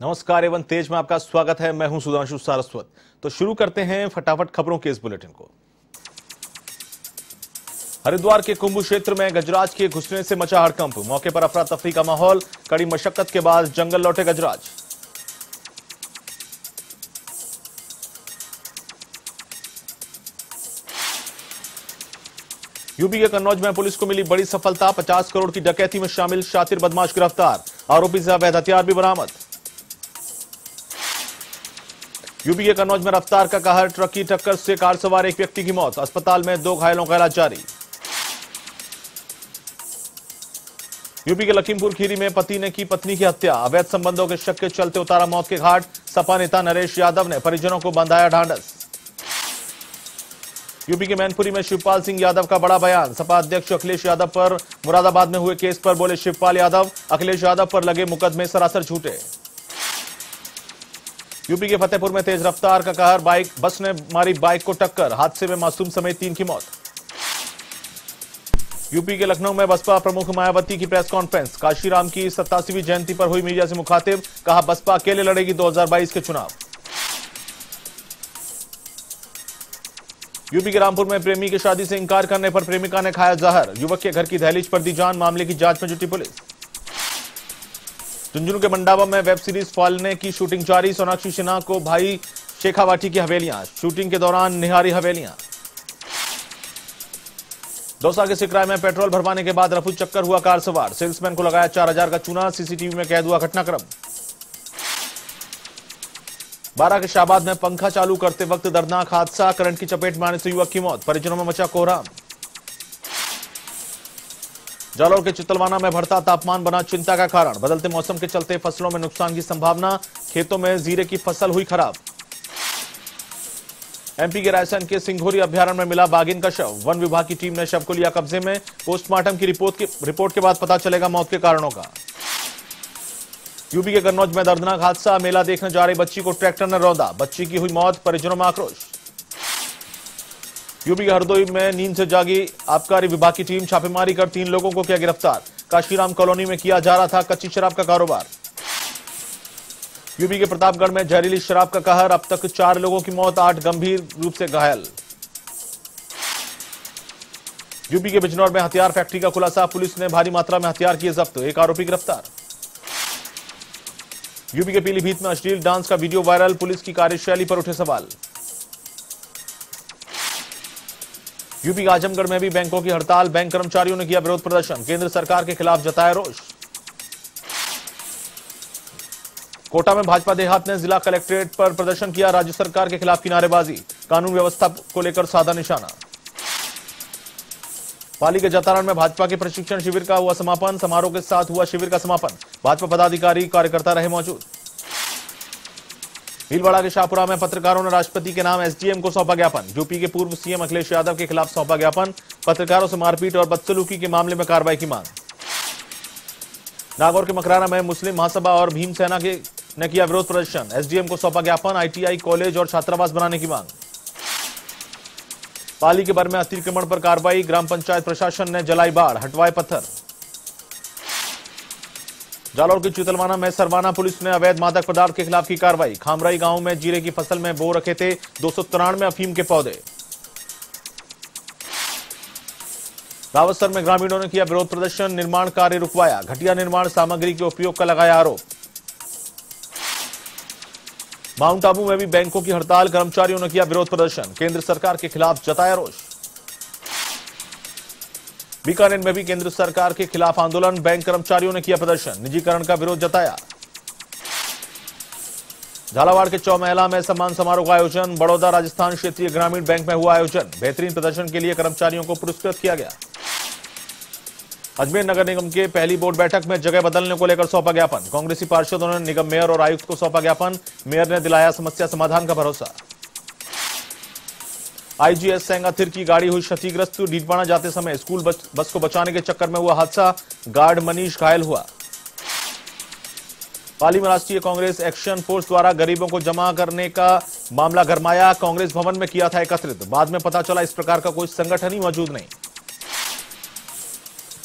नमस्कार एवं तेज में आपका स्वागत है। मैं हूँ सुधांशु सारस्वत। तो शुरू करते हैं फटाफट खबरों के इस बुलेटिन को। हरिद्वार के कुंभ क्षेत्र में गजराज के घुसने से मचा हड़कंप। मौके पर अफरा तफरी का माहौल, कड़ी मशक्कत के बाद जंगल लौटे गजराज। यूपी के कन्नौज में पुलिस को मिली बड़ी सफलता 50 करोड़ की डकैती में शामिल शातिर बदमाश गिरफ़्तार। आरोपी से अवैध हथियार भी बरामद। यूपी के कन्नौज में रफ्तार का कहर, ट्रक की टक्कर से कार सवार एक व्यक्ति की मौत। अस्पताल में दो घायलों का इलाज जारी। यूपी के लखीमपुर खीरी में पति ने की पत्नी की हत्या। अवैध संबंधों के शक के चलते उतारा मौत के घाट। सपा नेता नरेश यादव ने परिजनों को बंधाया ढांढस। यूपी के मैनपुरी में शिवपाल सिंह यादव का बड़ा बयान। सपा अध्यक्ष अखिलेश यादव पर मुरादाबाद में हुए केस पर बोले शिवपाल यादव। अखिलेश यादव पर लगे मुकदमे सरासर झूठे। यूपी के फतेहपुर में तेज रफ्तार का कहर, बाइक, बस ने मारी बाइक को टक्कर, हादसे में मासूम समेत तीन की मौत। यूपी के लखनऊ में बसपा प्रमुख मायावती की प्रेस कॉन्फ्रेंस, काशीराम की सत्तासीवीं जयंती पर हुई मीडिया से मुखातिब, कहा बसपा अकेले लड़ेगी 2022 के चुनाव। यूपी के रामपुर में प्रेमी की शादी से इंकार करने पर प्रेमिका ने खाया जहर, युवक के घर की दहलीज पर दी जान, मामले की जाँच में जुटी पुलिस। झुंझुनू के मंडावा में वेब सीरीज़ फालने की शूटिंग जारी। सोनाक्षी सिन्हा को भाई शेखावाटी की हवेलियाँ। शूटिंग के दौरान निहारी हवेलियाँ। दौसा के सिकराय में पेट्रोल भरवाने के बाद रफू चक्कर हुआ कार सवार। सेल्समैन को लगाया चार हज़ार का चूना, सीसीटीवी में कैद हुआ घटनाक्रम। बारह के शाहबाद में पंखा चालू करते वक्त दर्दनाक हादसा, करंट की चपेट में आने से युवक की मौत, परिजनों में मचा कोहराम। जालौर के चितलवाना में बढ़ता तापमान बना चिंता का कारण। बदलते मौसम के चलते फ़सलों में नुकसान की संभावना, खेतों में जीरे की फ़सल हुई खराब। एमपी के रायसेन के सिंघोरी अभ्यारण्य में मिला बागिन का शव। वन विभाग की टीम ने शव को लिया कब्जे में। पोस्टमार्टम की रिपोर्ट की रिपोर्ट के बाद पता चलेगा मौत के कारणों का। यूपी के कन्नौज में दर्दनाक हादसा। मेला देखने जा रही बच्ची को ट्रैक्टर ने रौदा। बच्ची की हुई मौत, परिजनों में आक्रोश। यूपी के हरदोई में नींद से जागी आबकारी विभाग की टीम, छापेमारी कर तीन लोगों को किया गिरफ़्तार। काशीराम कॉलोनी में किया जा रहा था कच्ची शराब का कारोबार। यूपी के प्रतापगढ़ में जहरीली शराब का कहर, अब तक चार लोगों की मौत, आठ गंभीर रूप से घायल। यूपी के बिजनौर में हथियार फैक्ट्री का खुलासा, पुलिस ने भारी मात्रा में हथियार किए जब्त, एक आरोपी गिरफ़्तार। यूपी के पीलीभीत में अश्लील डांस का वीडियो वायरल, पुलिस की कार्यशैली पर उठे सवाल। यूपी आजमगढ़ में भी बैंकों की हड़ताल, बैंक कर्मचारियों ने किया विरोध प्रदर्शन, केंद्र सरकार के खिलाफ जताया रोष। कोटा में भाजपा देहात ने जिला कलेक्ट्रेट पर प्रदर्शन किया, राज्य सरकार के खिलाफ की नारेबाजी, कानून व्यवस्था को लेकर साधा निशाना। पाली के जतारण में भाजपा के प्रशिक्षण शिविर का हुआ समापन, समारोह के साथ हुआ शिविर का समापन, भाजपा पदाधिकारी कार्यकर्ता रहे मौजूद। भीलवाड़ा के शाहपुरा में पत्रकारों ने राष्ट्रपति के नाम एसडीएम को सौंपा ज्ञापन। यूपी के पूर्व सीएम अखिलेश यादव के खिलाफ सौंपा ज्ञापन। पत्रकारों से मारपीट और बदसलूकी के मामले में कार्रवाई की मांग। नागौर के मकराना में मुस्लिम महासभा और भीमसेना के ने किया विरोध प्रदर्शन। एसडीएम को सौंपा ज्ञापन, आईटीआई, कॉलेज और छात्रावास बनाने की मांग। पाली के बर में अतिक्रमण पर कार्रवाई, ग्राम पंचायत प्रशासन ने जलाई बाढ़, हटवाए पत्थर। जालौर के चितलवाना में सरवाना पुलिस ने अवैध मादक पदार्थ के खिलाफ की कार्रवाई। खामराई गाँव में जीरे की फ़सल में बो रखे थे दो तिरानवे अफीम के पौधे। रावतसर में ग्रामीणों ने किया विरोध प्रदर्शन, निर्माण कार्य रुकवाया। घटिया निर्माण सामग्री के उपयोग का लगाया आरोप। माउंट आबू में भी बैंकों की हड़ताल, कर्मचारियों ने किया विरोध प्रदर्शन। केंद्र सरकार के खिलाफ जताया रोष। बीकानेर में भी केंद्र सरकार के खिलाफ आंदोलन। बैंक कर्मचारियों ने किया प्रदर्शन। निजीकरण का विरोध जताया। झालावाड़ के चौमहला में सम्मान समारोह का आयोजन। बड़ौदा राजस्थान क्षेत्रीय ग्रामीण बैंक में हुआ आयोजन। बेहतरीन प्रदर्शन के लिए कर्मचारियों को पुरस्कृत किया गया। अजमेर नगर निगम के पहली बोर्ड बैठक में जगह बदलने को लेकर सौंपा ज्ञापन। कांग्रेसी पार्षदों ने निगम मेयर और आयुक्त को सौंपा ज्ञापन। मेयर ने दिलाया समस्या समाधान का भरोसा। आईजीएस सेंगाथिर की गाड़ी हुई क्षतिग्रस्त। डीडवाना जाते समय स्कूल बस, बस को बचाने के चक्कर में हुआ हादसा। गार्ड मनीष घायल हुआ। पाली में राष्ट्रीय कांग्रेस एक्शन फोर्स द्वारा गरीबों को जमा करने का मामला गरमाया। कांग्रेस भवन में किया था एकत्रित। बाद में पता चला इस प्रकार का कोई संगठन ही मौजूद नहीं।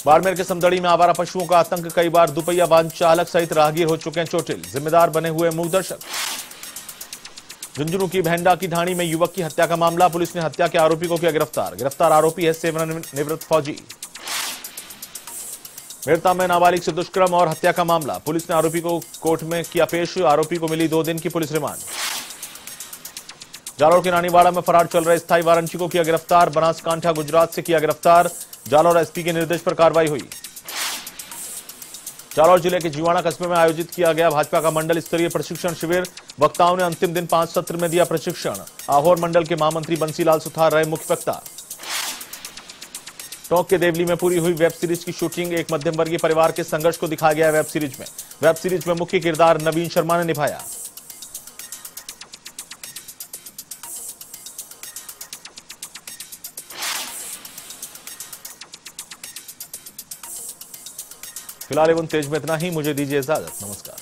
बाड़मेर के समदड़ी में आवारा पशुओं का आतंक। कई बार दुपहिया वाहन चालक सहित राहगीर हो चुके हैं चोटिल। जिम्मेदार बने हुए मूक दर्शक। झुंझुनू की भेंडा की ढाणी में युवक की हत्या का मामला, पुलिस ने हत्या के आरोपी को किया गिरफ़्तार। गिरफ़्तार आरोपी है सेवानिवृत्त फौजी। मेरता में नाबालिग से दुष्कर्म और हत्या का मामला, पुलिस ने आरोपी को कोर्ट में किया पेश, आरोपी को मिली दो दिन की पुलिस रिमांड। जालौर के रानीवाड़ा में फरार चल रहे स्थायी वारंटी को किया गिरफ़्तार, बनासकांठा, गुजरात से किया गिरफ़्तार, जालौर एसपी के निर्देश पर कार्रवाई हुई। जालौर ज़िले के जीवाणा कस्बे में आयोजित किया गया भाजपा का मंडल स्तरीय प्रशिक्षण शिविर। वक्ताओं ने अंतिम दिन पाँच सत्र में दिया प्रशिक्षण। आहोर मंडल के महामंत्री बंसीलाल सुथार रहे मुख्य वक्ता। टोंक के देवली में पूरी हुई वेब सीरीज़ की शूटिंग, एक मध्यम वर्गीय परिवार के संघर्ष को दिखाया गया वेब सीरीज़ में। वेब सीरीज़ में मुख्य किरदार नवीन शर्मा ने निभाया। फ़िलहाल एवं तेज में इतना ही। मुझे दीजिए इजाज़त। नमस्कार।